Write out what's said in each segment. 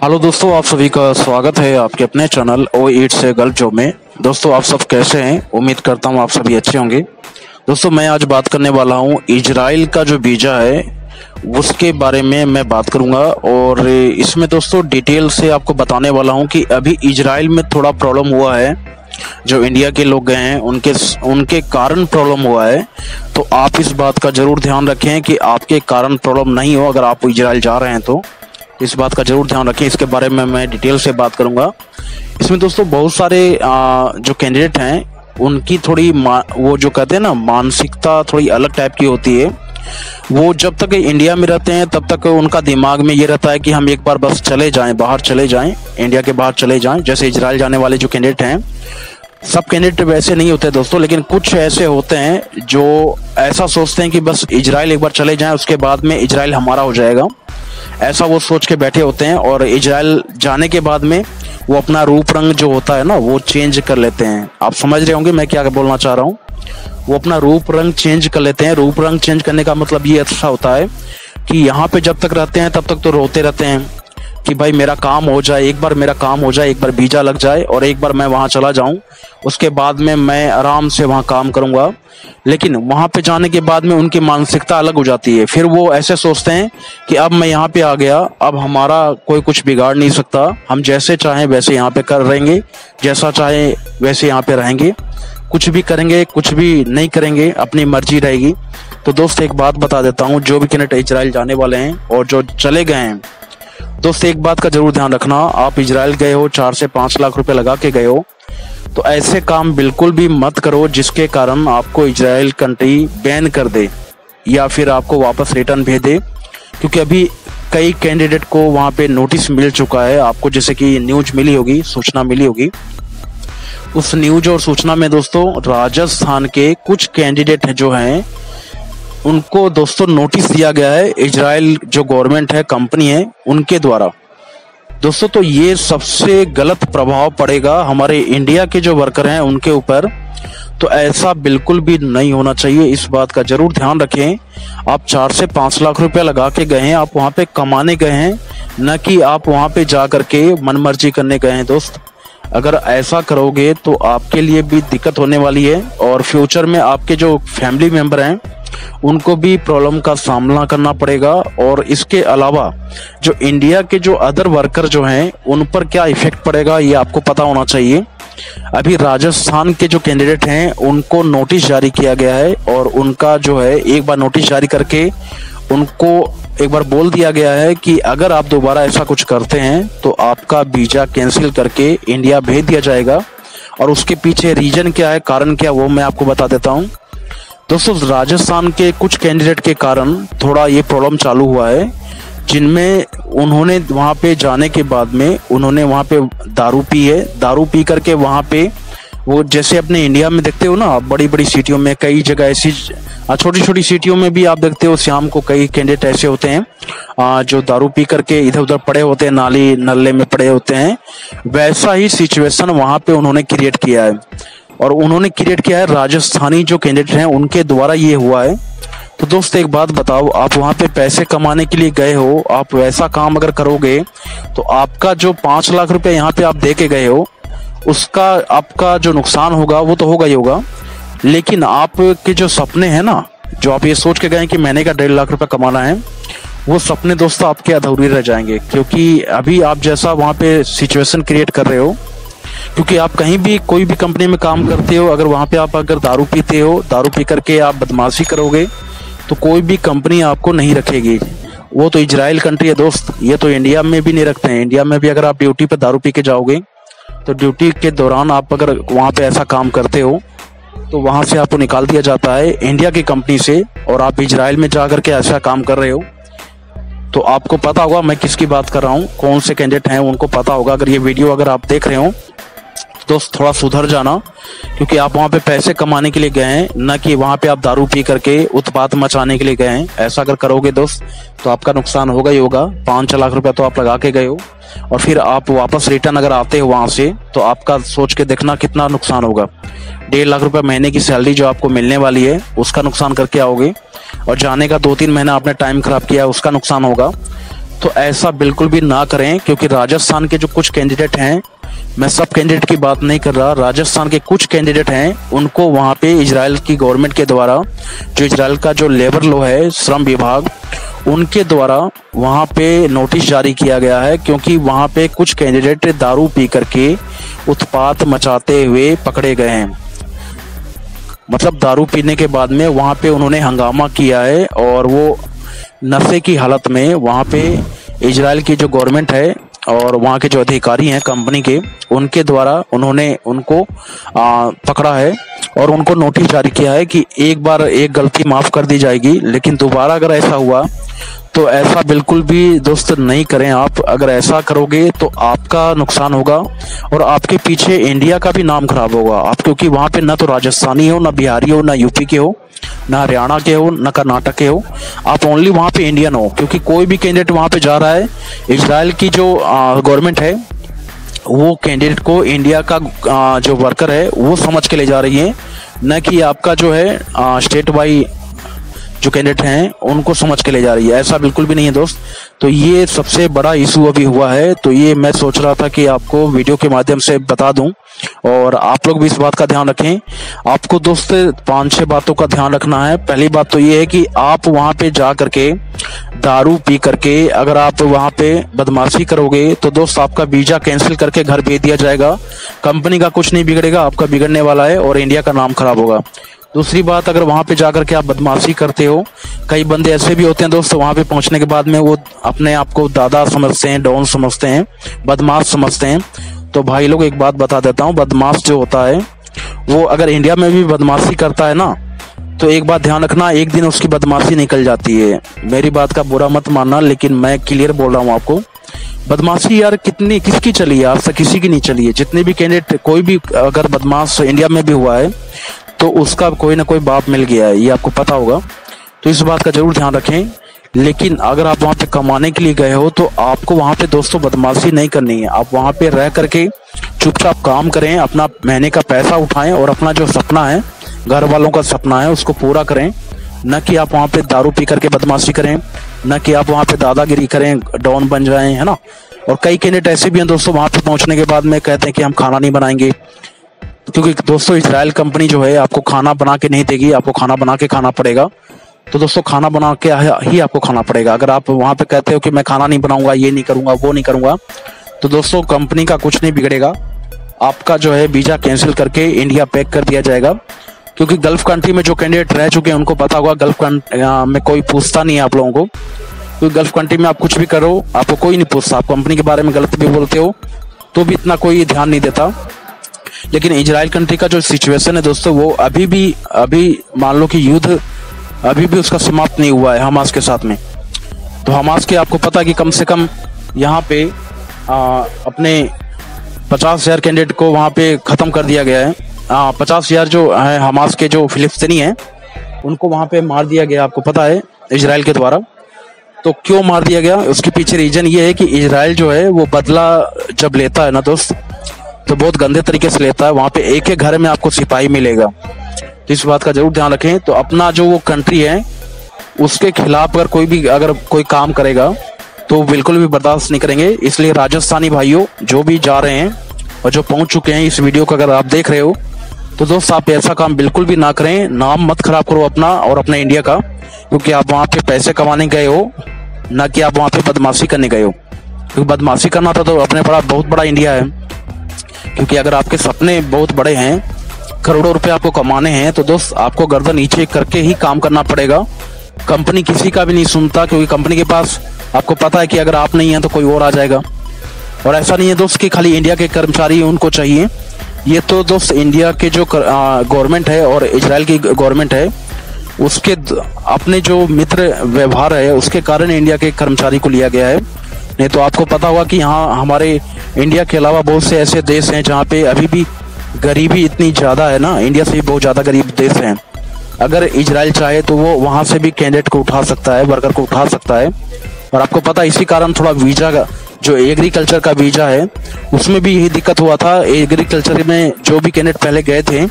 Hello दोस्तों, आप सभी का स्वागत है आपके अपने चैनल ओ एट से गर्ल जॉब में। दोस्तों, आप सब कैसे हैं? उम्मीद करता हूँ आप सभी अच्छे होंगे। दोस्तों, मैं आज बात करने वाला हूँ इजराइल का जो वीज़ा है, उसके बारे में मैं बात करूँगा। और इसमें दोस्तों, डिटेल से आपको बताने वाला हूँ कि अभी इजराइल में थोड़ा प्रॉब्लम हुआ है। जो इंडिया के लोग गए हैं, उनके उनके कारण प्रॉब्लम हुआ है। तो आप इस बात का ज़रूर ध्यान रखें कि आपके कारण प्रॉब्लम नहीं हो अगर आप इजराइल जा रहे हैं तो। इस बात का ज़रूर ध्यान रखें। इसके बारे में मैं डिटेल से बात करूँगा। इसमें दोस्तों बहुत सारे जो कैंडिडेट हैं, उनकी थोड़ी वो जो कहते हैं ना, मानसिकता थोड़ी अलग टाइप की होती है। वो जब तक इंडिया में रहते हैं, तब तक उनका दिमाग में ये रहता है कि हम एक बार बस चले जाएँ, बाहर चले जाएँ, इंडिया के बाहर चले जाएँ। जैसे इजराइल जाने वाले जो कैंडिडेट हैं, सब कैंडिडेट वैसे नहीं होते दोस्तों, लेकिन कुछ ऐसे होते हैं जो ऐसा सोचते हैं कि बस इजराइल एक बार चले जाएँ, उसके बाद में इजराइल हमारा हो जाएगा। ऐसा वो सोच के बैठे होते हैं और इजराइल जाने के बाद में वो अपना रूप रंग जो होता है ना, वो चेंज कर लेते हैं। आप समझ रहे होंगे मैं क्या बोलना चाह रहा हूँ? वो अपना रूप रंग चेंज कर लेते हैं। रूप रंग चेंज करने का मतलब ये अच्छा होता है कि यहाँ पे जब तक रहते हैं, तब तक तो रोते रहते हैं। कि भाई मेरा काम हो जाए, एक बार मेरा काम हो जाए, एक बार वीज़ा लग जाए और एक बार मैं वहाँ चला जाऊँ, उसके बाद में मैं आराम से वहाँ काम करूँगा। लेकिन वहाँ पे जाने के बाद में उनकी मानसिकता अलग हो जाती है। फिर वो ऐसे सोचते हैं कि अब मैं यहाँ पे आ गया, अब हमारा कोई कुछ बिगाड़ नहीं सकता। हम जैसे चाहें वैसे यहाँ पे कर रहेंगे, जैसा चाहे वैसे यहाँ पे रहेंगे। कुछ भी करेंगे, कुछ भी नहीं करेंगे, अपनी मर्ज़ी रहेगी। तो दोस्त, एक बात बता देता हूँ, जो भी कैनेट इजराइल जाने वाले हैं और जो चले गए हैं दोस्त, एक बात का ज़रूर ध्यान रखना। आप इजराइल गए हो, चार से पाँच लाख रुपए लगा के गए हो। तो ऐसे काम बिल्कुल भी मत करो जिसके कारण आपको इजराइल कंट्री बैन कर दे या फिर आपको वापस रिटर्न भेज दे। क्योंकि अभी कई कैंडिडेट को वहाँ पे नोटिस मिल चुका है। आपको जैसे कि न्यूज़ मिली होगी, सूचना मिली होगी। उस न्यूज़ और सूचना में दोस्तों, राजस्थान के कुछ कैंडिडेट जो हैं उनको दोस्तों नोटिस दिया गया है, इजराइल जो गवर्नमेंट है, कंपनी है, उनके द्वारा। दोस्तों तो ये सबसे गलत प्रभाव पड़ेगा हमारे इंडिया के जो वर्कर हैं, उनके ऊपर। तो ऐसा बिल्कुल भी नहीं होना चाहिए, इस बात का ज़रूर ध्यान रखें। आप चार से पाँच लाख रुपया लगा के गए हैं, आप वहाँ पे कमाने गए हैं, न कि आप वहाँ पे जा करके मनमर्जी करने गए हैं, दोस्त। अगर ऐसा करोगे तो आपके लिए भी दिक्कत होने वाली है और फ्यूचर में आपके जो फैमिली मेंबर हैं, उनको भी प्रॉब्लम का सामना करना पड़ेगा और इसके अलावा जो इंडिया के जो अदर वर्कर जो हैं, उन पर क्या इफ़ेक्ट पड़ेगा ये आपको पता होना चाहिए। अभी राजस्थान के जो कैंडिडेट हैं, उनको नोटिस जारी किया गया है और उनका जो है, एक बार नोटिस जारी करके उनको एक बार बोल दिया गया है कि अगर आप दोबारा ऐसा कुछ करते हैं तो आपका वीज़ा कैंसिल करके इंडिया भेज दिया जाएगा। और उसके पीछे रीजन क्या है, कारण क्या, वो मैं आपको बता देता हूँ। दोस्तों, राजस्थान के कुछ कैंडिडेट के कारण थोड़ा ये प्रॉब्लम चालू हुआ है, जिनमें उन्होंने वहाँ पे जाने के बाद में उन्होंने वहाँ पे दारू पी है। दारू पी करके वहाँ पे वो जैसे अपने इंडिया में देखते हो ना बड़ी बड़ी सिटियों में कई जगह ऐसी छोटी छोटी सिटियों में भी आप देखते हो शाम को कई कैंडिडेट ऐसे होते हैं जो दारू पी करके इधर उधर पड़े होते हैं, नाली नल्ले में पड़े होते हैं। वैसा ही सिचुएशन वहाँ पे उन्होंने क्रिएट किया है। और उन्होंने क्रिएट किया है, राजस्थानी जो कैंडिडेट हैं, उनके द्वारा ये हुआ है। तो दोस्त, एक बात बताओ, आप वहाँ पे पैसे कमाने के लिए गए हो, आप वैसा काम अगर करोगे तो आपका जो पाँच लाख रुपया यहाँ पे आप दे के गए हो, उसका आपका जो नुकसान होगा, वो तो होगा ही होगा। लेकिन आपके जो सपने हैं ना, जो आप ये सोच के गए कि महीने का डेढ़ लाख रुपए कमाना है, वो सपने दोस्तों आपके अधूरे रह जाएँगे। क्योंकि अभी आप जैसा वहाँ पे सिचुएशन क्रिएट कर रहे हो, क्योंकि आप कहीं भी, कोई भी कंपनी में काम करते हो, अगर वहाँ पे आप अगर दारू पीते हो, दारू पी करके आप बदमाशी करोगे तो कोई भी कंपनी आपको नहीं रखेगी। वो तो इजराइल कंट्री है दोस्त, ये तो इंडिया में भी नहीं रखते हैं। इंडिया में भी अगर आप ड्यूटी पर दारू पी के जाओगे तो ड्यूटी के दौरान आप अगर वहाँ पे ऐसा काम करते हो तो वहाँ से आपको निकाल दिया जाता है इंडिया की कंपनी से और आप इजराइल में जा करके ऐसा काम कर रहे हो। तो आपको पता होगा मैं किसकी बात कर रहा हूँ, कौन से कैंडिडेट हैं उनको पता होगा। अगर ये वीडियो अगर आप देख रहे हो दोस्त, थोड़ा सुधर जाना, क्योंकि आप वहाँ पे पैसे कमाने के लिए गए हैं, न कि वहाँ पे आप दारू पी करके उत्पात मचाने के लिए गए हैं। ऐसा अगर करोगे दोस्त तो आपका नुकसान होगा ही होगा। पाँच लाख रुपया तो आप लगा के गए हो। और फिर आप वापस रिटर्न अगर आते हो वहाँ से तो आपका सोच के देखना कितना नुकसान होगा। डेढ़ लाख रुपया महीने की सैलरी जो आपको मिलने वाली है, उसका नुकसान करके आओगे। और जाने का दो तीन महीना आपने टाइम खराब किया उसका नुकसान होगा। तो ऐसा बिल्कुल भी ना करें, क्योंकि राजस्थान के जो कुछ कैंडिडेट हैं, मैं सब कैंडिडेट की बात नहीं कर रहा, राजस्थान के कुछ कैंडिडेट हैं, उनको वहाँ पे इजराइल की गवर्नमेंट के द्वारा, जो इजराइल का जो लेबर लो है, श्रम विभाग उनके द्वारा वहाँ पे नोटिस जारी किया गया है, क्योंकि वहाँ पे कुछ कैंडिडेट दारू पी करके उत्पात मचाते हुए पकड़े गए हैं। मतलब दारू पीने के बाद में वहाँ पे उन्होंने हंगामा किया है और वो नशे की हालत में वहाँ पे इजराइल की जो गवर्नमेंट है और वहाँ के जो अधिकारी हैं कंपनी के उनके द्वारा उन्होंने उनको आ, पकड़ा है और उनको नोटिस जारी किया है कि एक बार एक गलती माफ़ कर दी जाएगी लेकिन दोबारा अगर ऐसा हुआ तो ऐसा बिल्कुल भी दोस्त नहीं करें आप। अगर ऐसा करोगे तो आपका नुकसान होगा और आपके पीछे इंडिया का भी नाम खराब होगा। आप क्योंकि वहाँ पे ना तो राजस्थानी हो ना बिहारी हो ना यूपी के हो। ना हरियाणा के हो ना कर्नाटक के हो। आप ओनली वहाँ पे इंडियन हो क्योंकि कोई भी कैंडिडेट वहाँ पे जा रहा है इसराइल की जो गवर्नमेंट है वो कैंडिडेट को इंडिया का आ, जो वर्कर है वो समझ के ले जा रही है। न कि आपका जो है स्टेट वाई जो कैंडिडेट हैं उनको समझ के ले जा रही है। ऐसा बिल्कुल भी नहीं है दोस्त। तो ये सबसे बड़ा इशू अभी हुआ है। तो ये मैं सोच रहा था कि आपको वीडियो के माध्यम से बता दूँ। और आप लोग भी इस बात का ध्यान रखें। आपको दोस्त, पाँच छह बातों का ध्यान रखना है। पहली बात तो ये है कि आप वहाँ पे जा करके दारू पी करके अगर आप वहाँ पे बदमाशी करोगे तो दोस्त आपका वीज़ा कैंसिल करके घर भेज दिया जाएगा। कंपनी का कुछ नहीं बिगड़ेगा, आपका बिगड़ने वाला है और इंडिया का नाम खराब होगा। दूसरी बात, अगर वहाँ पे जाकर के आप बदमाशी करते हो, कई बंदे ऐसे भी होते हैं दोस्त, वहाँ पे पहुँचने के बाद में वो अपने आप को दादा समझते हैं, डॉन समझते हैं, बदमाश समझते हैं। तो भाई लोग, एक बात बता देता हूँ, बदमाश जो होता है, वो अगर इंडिया में भी बदमाशी करता है ना तो एक बात ध्यान रखना, एक दिन उसकी बदमाशी निकल जाती है। मेरी बात का बुरा मत मानना, लेकिन मैं क्लियर बोल रहा हूँ आपको। बदमाशी यार कितनी, किसकी चली है? आज तक किसी की नहीं चली है। जितने भी कैंडिडेट कोई भी अगर बदमाश इंडिया में भी हुआ है तो उसका कोई ना कोई बाप मिल गया है, ये आपको पता होगा। तो इस बात का ज़रूर ध्यान रखें। लेकिन अगर आप वहाँ पे कमाने के लिए गए हो तो आपको वहाँ पे दोस्तों बदमाशी नहीं करनी है। आप वहाँ पे रह करके चुपचाप काम करें, अपना महीने का पैसा उठाएँ और अपना जो सपना है, घर वालों का सपना है, उसको पूरा करें। न कि आप वहाँ पे दारू पी करके बदमाशी करें, न कि आप वहाँ पे दादागिरी करें, डॉन बन जाएँ, है ना? और कई कैंडिडेट ऐसे भी हैं दोस्तों, वहाँ पे पहुँचने के बाद में कहते हैं कि हम खाना नहीं बनाएँगे। क्योंकि दोस्तों इसराइल कंपनी जो है, आपको खाना बना के नहीं देगी, आपको खाना बना के खाना पड़ेगा। तो दोस्तों, खाना बना के ही आपको खाना पड़ेगा। अगर आप वहाँ पे कहते हो कि मैं खाना नहीं बनाऊँगा, ये नहीं करूँगा, वो नहीं करूँगा तो दोस्तों, कंपनी का कुछ नहीं बिगड़ेगा। आपका जो है वीज़ा कैंसिल करके इंडिया पैक कर दिया जाएगा। क्योंकि गल्फ कंट्री में जो कैंडिडेट रह चुके हैं, उनको पता होगा, गल्फ में कोई पूछता नहीं है आप लोगों को। क्योंकि गल्फ कंट्री में आप कुछ भी करो, आपको कोई नहीं पूछता। आप कंपनी के बारे में गलत भी बोलते हो तो भी इतना कोई ध्यान नहीं देता। लेकिन इजराइल कंट्री का जो सिचुएशन है दोस्तों, वो अभी भी अभी मान लो कि युद्ध अभी भी उसका समाप्त नहीं हुआ है हमास के साथ में। तो हमास के आपको पता कि कम से कम यहाँ पे आ, अपने पचास हज़ार कैंडिडेट को वहाँ पे ख़त्म कर दिया गया है। आ, पचास हज़ार जो है हमास के जो फिलिस्तीनी हैं उनको वहाँ पे मार दिया गया आपको पता है इसराइल के द्वारा। तो क्यों मार दिया गया? उसके पीछे रीजन ये है कि इसराइल जो है वो बदला जब लेता है ना दोस्त तो बहुत गंदे तरीके से लेता है। वहाँ पे एक एक घर में आपको सिपाही मिलेगा। इस बात का ज़रूर ध्यान रखें। तो अपना जो वो कंट्री है, उसके खिलाफ अगर कोई भी, अगर कोई काम करेगा तो बिल्कुल भी बर्दाश्त नहीं करेंगे। इसलिए राजस्थानी भाइयों, जो भी जा रहे हैं और जो पहुँच चुके हैं इस वीडियो को अगर आप देख रहे हो तो दोस्त आप ऐसा काम बिल्कुल भी ना करें। नाम मत खराब करो अपना और अपने इंडिया का, क्योंकि आप वहाँ पे पैसे कमाने गए हो, ना कि आप वहाँ पे बदमाशी करने गए हो। क्योंकि बदमाशी करना था तो अपने बड़ा बहुत बड़ा इंडिया है। क्योंकि अगर आपके सपने बहुत बड़े हैं करोड़ों रुपए आपको कमाने हैं तो दोस्त, आपको गर्दन नीचे करके ही काम करना पड़ेगा। कंपनी किसी का भी नहीं सुनता, क्योंकि कंपनी के पास आपको पता है कि अगर आप नहीं हैं तो कोई और आ जाएगा। और ऐसा नहीं है दोस्त कि खाली इंडिया के कर्मचारी उनको चाहिए। ये तो दोस्त, इंडिया के जो गवर्नमेंट है और इसराइल की गवर्नमेंट है, उसके अपने जो मित्र व्यवहार है, उसके कारण इंडिया के कर्मचारी को लिया गया है। नहीं तो आपको पता होगा कि यहाँ हमारे इंडिया के अलावा बहुत से ऐसे देश हैं जहाँ पे अभी भी गरीबी इतनी ज़्यादा है ना इंडिया से भी बहुत ज़्यादा गरीब देश हैं। अगर इजराइल चाहे तो वो वहाँ से भी कैंडिडेट को उठा सकता है वर्कर को उठा सकता है। और आपको पता इसी कारण थोड़ा वीज़ा का जो एग्रीकल्चर का वीज़ा है उसमें भी यही दिक्कत हुआ था। एग्रीकल्चर में जो भी कैंडिडेट पहले गए थे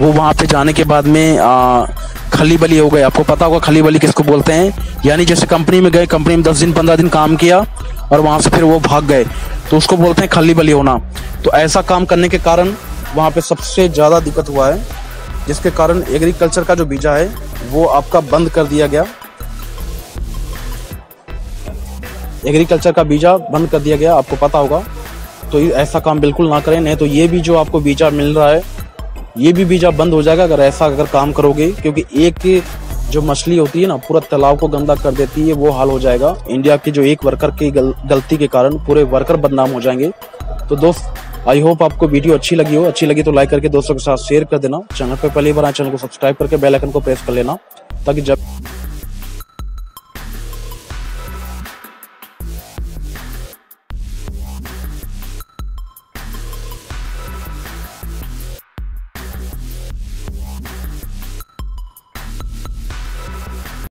वो वहाँ पे जाने के बाद में आ, खली बली हो गए। आपको पता होगा खली बली किसको बोलते हैं? यानी जैसे कंपनी में गए कंपनी में दस दिन पंद्रह दिन काम किया और वहाँ से फिर वो भाग गए। तो उसको बोलते हैं खली बली होना। तो ऐसा काम करने के कारण वहाँ पे सबसे ज़्यादा दिक्कत हुआ है जिसके कारण एग्रीकल्चर का जो बीजा है वो आपका बंद कर दिया गया। एग्रीकल्चर का बीजा बंद कर दिया गया आपको पता होगा। तो ऐसा काम बिल्कुल ना करें नहीं तो ये भी जो आपको बीजा मिल रहा है ये भी बीजा बंद हो जाएगा अगर ऐसा अगर काम करोगे क्योंकि एक जो मछली होती है ना पूरा तालाब को गंदा कर देती है वो हाल हो जाएगा। इंडिया के जो एक वर्कर की गल, गलती के कारण पूरे वर्कर बदनाम हो जाएँगे। तो दोस्त आई होप आपको वीडियो अच्छी लगी हो। अच्छी लगी तो लाइक करके दोस्तों के साथ शेयर कर देना। चैनल पर पहली बार चैनल को सब्सक्राइब करके बेल आइकन को प्रेस कर लेना, ताकि जब